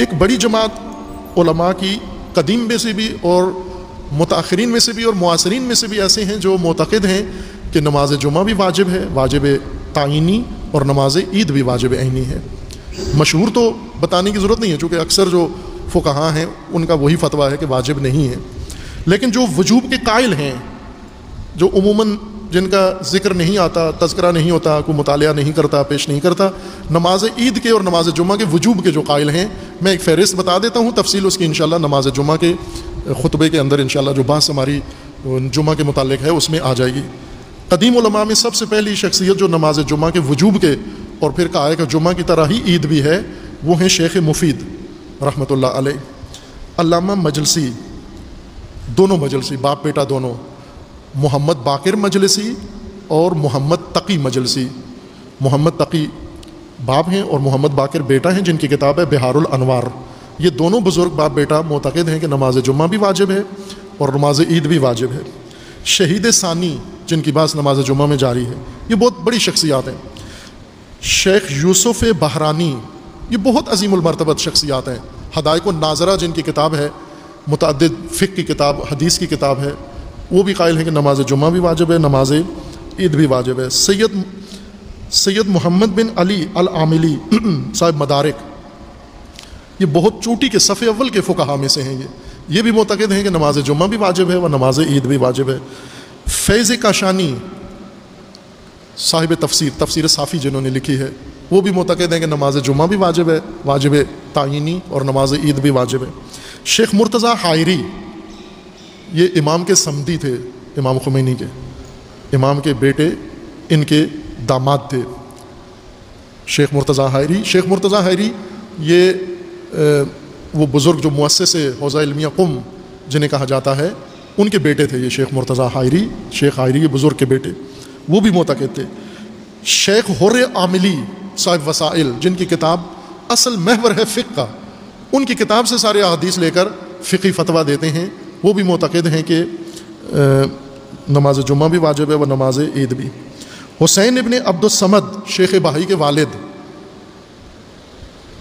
एक बड़ी जमात उलमा की कदीम में से भी और मुताखरीन में से भी और मुआसरीन में से भी ऐसे हैं जो मोतद हैं कि नमाज़ जुमा भी वाजिब है, वाजिब तयनी और नमाज़ ईद भी वाजिब आइनी है। मशहूर तो बताने की ज़रूरत नहीं है चूँकि अक्सर जो फ़ुकहा हैं, उनका वही फतवा है कि वाजिब नहीं है। लेकिन जो वजूब के कायल हैं, जो उमूमन जिनका ज़िक्र नहीं आता तस्करा नहीं होता, कोई मुताल नहीं करता, पेश नहीं करता, नमाज़ ईद के और नमाज़ जुमा के वजूब के जो कायल हैं, मैं एक फ़हरिस्त बता देता हूँ, तफसील उसकी इन नमाज़ जुमा के, खुतबे के अंदर इन जो बात हमारी जुमा के मुतालिक है, उसमें आ जाएगी। कदीम में सबसे पहली शख्सियत जो नमाज़ जुमा के वजूब के और फिर है कि जुमा की तरह ही ईद भी है, वो हैं शेख मुफीद रहमत अल्लामा मजलसी, दोनों मजलसी बाप बेटा दोनों मोहम्मद बाकिर मजलसी और मोहम्मद तकी मजलसी मोहम्मद तकी बाप हैं और मोहम्मद बाकिर बेटा हैं, जिनकी किताब है बिहारुल अनवार। ये दोनों बुज़ुर्ग बाप बेटा मोतद हैं कि नमाज़ जुम्मा भी वाजिब है और नमाज़ ईद भी वाजिब है। शहीद सानी, जिनकी बात नमाज़ जुम्मा में जारी है, ये बहुत बड़ी शख्सियात हैं। शेख यूसुफ़ बहरानी, ये बहुत अजीमरतबत शख्सियात हैं। हदायक नाजरा जिनकी किताब है मुतद फ़िक की किताब, हदीस की किताब है वो भी कायल है कि नमाज़ जुम्मा भी वाजिब है, नमाज़ ईद भी वाजिब है। सैयद सैयद मोहम्मद बिन अली अल आमिली साहब मदारक, ये बहुत चोटी के सफ़े अव्वल के फ़ुकहा में से हैं ये। ये भी मोतद हैं कि नमाज़ जुम्मा भी वाजिब है व नमाज़ ईद भी वाजिब है। फैज़ काशानी, साहिब तफसीर तफसीर साफ़ी जिन्होंने लिखी है, वो भी मोतद हैं कि नमाज़ जुम्मा भी वाजिब है, वाजिब तयनी और नमाज़ ईद भी वाजिब है। शेख मुर्तज़ा हायरी ये इमाम के समदी थे, इमाम खुमैनी के। इमाम के बेटे, इनके दामाद थे। शेख मुर्तज़ा हायरी, शेख मुर्तज़ा हायरी, ये वो बुज़ुर्ग जो मुअस से हौज़ा इलमिया कुम, जिन्हें कहा जाता है, उनके बेटे थे ये शेख मुर्तज़ा हायरी, शेख हायरी ये बुज़ुर्ग के बेटे। वो भी मोतक़ थे। शेख हुर आमिली साहिब वसाइल, जिनकी किताब असल महवर है फ़िक का उनकी किताब से सारे अदीस लेकर फ़िकी फतवा देते हैं। वो भी मोतद हैं कि नमाज़ जुम्मा भी वाजिब है व नमाज़ ईद भी। हुसैन इबन अब्दुलसमद शेख बाही के वालिद,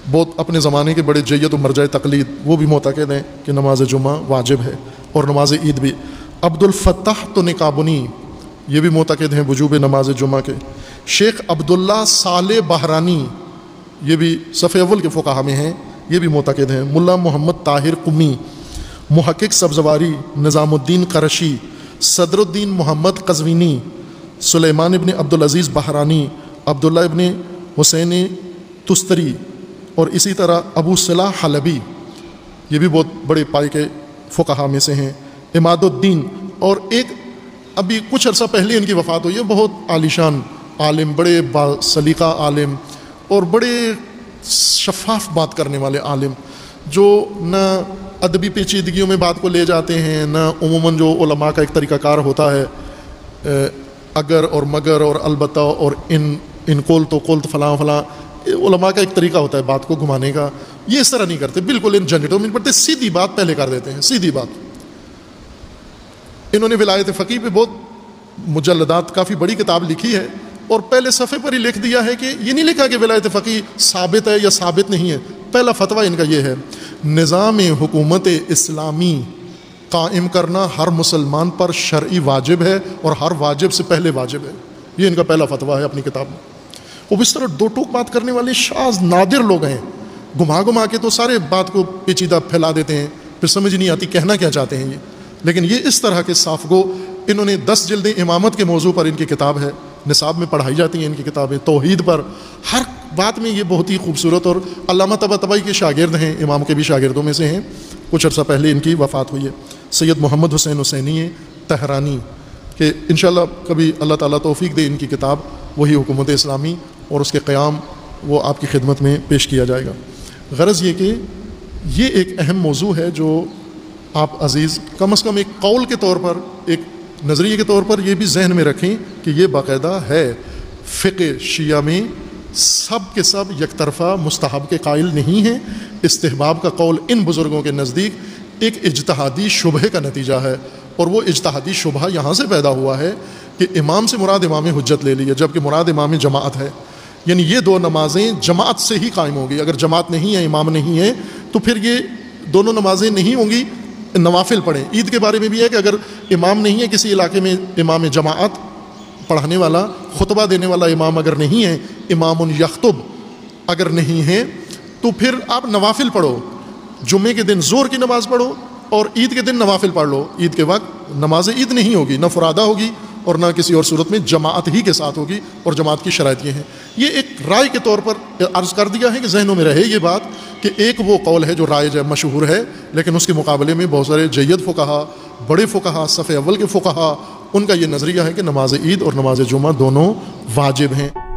बहुत अपने ज़माने के बड़े जैत मरजा तकलीद, वो भी मोतद हैं कि नमाज़ जुम्मा वाजिब है और नमाज़ ईद भी। अब्दुलफ़ाह तो निकाबुनी, ये भी मोतद हैं वजूब नमाज़ जुम्मा के। शेख अब्दुल्ला साल बहरानी, ये भी सफ़े अव्वल के फ़ुकाहा में हैं, ये भी मोतद हैं। मुल्ला मोहम्मद ताहिर कुमी महक़ सब्जवारी निज़ामुद्दीन करशी, सदरुद्दीन मोहम्मद कज़वीनी, सुलेमान इबन अब्दुलज़ीज़ बहरानी अब्दुल्ला इबन हुसैन तुस्तरी और इसी तरह अबू सलाह हलबी, ये भी बहुत बड़े पाए के फ़ुकहा में से हैं। इमादुद्दीन और एक अभी कुछ अर्सा पहले इनकी वफ़ात हुई है बहुत आलिशान आलिम, बड़े सलीका आलिम और बड़े शफाफ बात करने वाले आलिम, जो न अदबी पेचीदगियों में बात को ले जाते हैं, न उमूमन जो उलमा का एक तरीक़ाकार होता है अगर और मगर और अलबत् और इन इन कोल तो कोल तो फलां फलां उलमा का एक तरीका होता है बात को घुमाने का। ये इस तरह नहीं करते, बिल्कुल इन झंझटों में पढ़ते सीधी बात पहले कर देते हैं, सीधी बात। इन्होंने विलायत फ़कीर पे बहुत मुजलदात काफ़ी बड़ी किताब लिखी है, और पहले सफ़े पर ही लिख दिया है कि ये नहीं लिखा कि विलायत फ़कीर साबित है या साबित नहीं है। पहला फतवा इनका ये है, निज़ाम हुकूमत इस्लामी कायम करना हर मुसलमान पर शर्य वाजिब है और हर वाजिब से पहले वाजिब है। ये इनका पहला फतवा है अपनी किताब में। वो इस तरह दो टूक बात करने वाले शाज नादिर लोग हैं। घुमा घुमा के तो सारे बात को पेचीदा फैला देते हैं, फिर समझ नहीं आती कहना क्या चाहते हैं ये। लेकिन ये इस तरह के साफ़ गो, इन्होंने दस जल्दें इमामत के मौजू पर इनकी किताब है। निसाब में पढ़ाई जाती हैं इनकी किताबें तोहद पर। हर बात में ये बहुत ही खूबसूरत और अलामा तबा तबाई के शागिर्द हैं, इमाम के भी शागिर्दों में से हैं। कुछ अर्सा पहले इनकी वफ़ात हुई है। सैयद मोहम्मद हुसैन हुसैनी तहरानी, कि इन कभी अल्लाह ताला तौफीक दे इनकी किताब, वही हुकूमत इस्लामी और उसके क़्याम, वो आपकी खिदमत में पेश किया जाएगा। गरज़ ये कि ये एक अहम मौजू है जो आप अज़ीज़, कम अज़ कम एक कौल के तौर पर एक नज़रिए के तौर पर यह भी जहन में रखें कि ये बाकायदा है। फ़िक शिया में सब के सब एक तरफ़ा मुस्तहब के कायल नहीं हैं। इस्तेहबाब का कौल इन बुज़ुर्गों के नज़दीक एक इजतहादी शुबह का नतीजा है। और वो इजतहादी शुबह यहाँ से पैदा हुआ है कि इमाम से मुराद इमाम हजत ले ली है, जबकि मुराद इमाम जमात है। यानी ये दो नमाजें जमात से ही कायम होगी। अगर जमात नहीं है, इमाम नहीं है तो फिर ये दोनों नमाजें नहीं होंगी। नवाफिल पढ़ें। ईद के बारे में भी है कि अगर इमाम नहीं है किसी इलाके में, इमाम जमात पढ़ाने वाला, खुतबा देने वाला इमाम अगर नहीं है इमाम यखतुब अगर नहीं है तो फिर आप नवाफिल पढ़ो। जुमे के दिन ज़ोर की नमाज़ पढ़ो और ईद के दिन नवाफिल पढ़ लो। ईद के वक्त नमाज़ ईद नहीं होगी, न फुरादा होगी और ना किसी और सूरत में जमात ही के साथ होगी और जमात की शरात ये हैं। ये एक राय के तौर पर अर्ज़ कर दिया है कि जहनों में रहे ये बात कि एक वो कौल है जो राय जो मशहूर है, लेकिन उसके मुकाबले में बहुत सारे जैद फ़ुकहा, बड़े फ़ुकहा, सफ़े अव्वल के फ़ुकहा, उनका ये नज़रिया है कि नमाज़ ईद और नमाज़ जुमा दोनों वाजिब हैं।